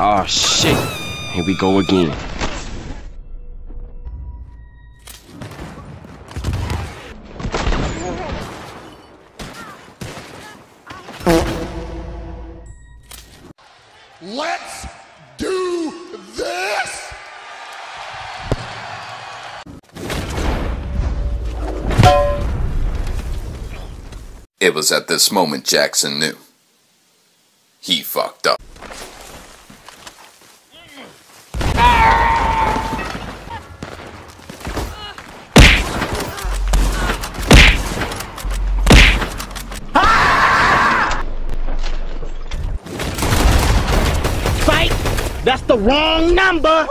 Oh shit. Here we go again. Let's do this! It was at this moment Jackson knew. He fucked up. That's the wrong number!